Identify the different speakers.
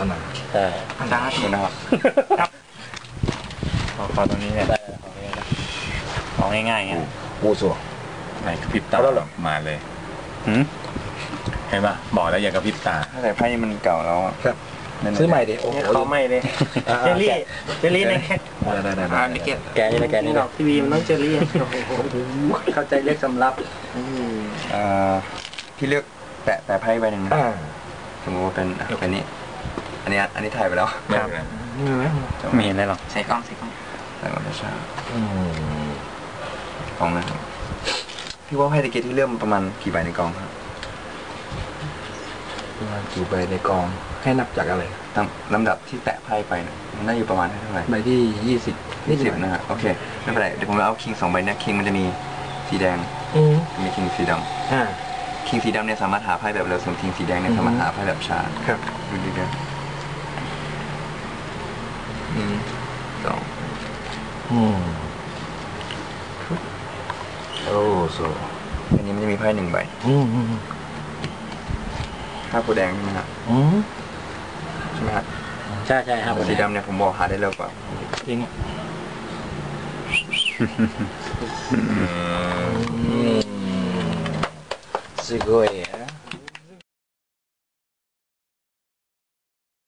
Speaker 1: อันนั้น
Speaker 2: ใช่
Speaker 3: จ้าถูกนะครับ
Speaker 2: ขอขอตรงนี้เนี่ยได้ของง่ายๆของง่ายๆเงี้ย
Speaker 1: ปูสัว
Speaker 4: ไหนกระพริบตา
Speaker 1: เอาแล้วเหรอ
Speaker 4: มาเลย
Speaker 2: หืม
Speaker 4: เห็นปะบอกแล้วอย่ากระพริบตา
Speaker 3: ถ้าแต่ไพ่มันเก่าแล้วอะ
Speaker 1: ครับ
Speaker 3: นั่นน่ะ
Speaker 1: ซื้อใหม่ดิโอ้โห
Speaker 5: เนี่ยเขาไม่เลย
Speaker 1: อ่า
Speaker 5: เจลลี่เจลลี่ในแค่
Speaker 1: ได้ได้ได้
Speaker 3: อ่า
Speaker 1: ได้
Speaker 3: นิกเก็ต
Speaker 2: แกนี่นะแกนี่
Speaker 5: นี่หร
Speaker 2: นะ
Speaker 5: อกทีวีมันต้องเจลลี่เข้าใจเรียกสำรับ
Speaker 3: อ่าพี่เลือกแปะแปะไพ่ใบหนึ่งนะ
Speaker 1: อ่า
Speaker 3: สมมติว่าเป็นอะเป็นนี้ อันนี้อันนี้ถ่ายไปแล้ว
Speaker 4: ไม่เป็นไร
Speaker 2: ไม่เห็นได้หรอก
Speaker 3: ใส่กล้องใส่กล้องใส่กล้องช้า
Speaker 1: อืม
Speaker 3: ๆกล้องนะครับพี่ว่าไพ่ตะเกียบที่เลือกมันประมาณกี่ใบในกองครับ
Speaker 1: ประมาณกี่ใบในกองให้นับจากอะไร
Speaker 3: ตามลำดับที่แตะไพ่ไปเนี่ยมันน่าอยู่ประมาณเท่าไหร่
Speaker 1: ใบที่ยี่สิบ
Speaker 3: ยี่สิบนะฮะโอเคไม่เป็นไรเดี๋ยวผมเอาคิงสองใบนะคิงมันจะมีสีแดง
Speaker 1: อืม
Speaker 3: มีคิงสีด
Speaker 1: อ่าำ
Speaker 3: คิงสีดำเนี่ยสามารถหาไพ่แบบเร็วส่วนคิงสีแดงเนี่ย
Speaker 1: อือฮึ
Speaker 3: สามารถหาไพ่แบบช้า
Speaker 1: ครับ
Speaker 3: ดูดีกัน หนึ่งสอง
Speaker 1: อืมโอ้โซ
Speaker 3: อันนี้มันจะมีไพ่หนึ่งใบ
Speaker 1: อืมอืม
Speaker 3: ห้าโพธิ์แดงใช่ไหมฮะ
Speaker 1: อืม
Speaker 3: ใช่ไหมฮะ
Speaker 2: ใช่ใช่ครับ
Speaker 3: สีดำเนี่ยผมบอกหาได้เร็วกว่า
Speaker 1: จริง
Speaker 4: อืม
Speaker 1: อืมすごいね